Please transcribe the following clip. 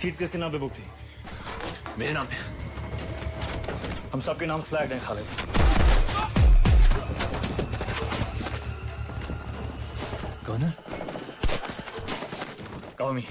Seat किसके नाम पे बुक थी? मेरे नाम पे। हम सबके नाम फ्लैग हैं खालिद। कौन है? कौमी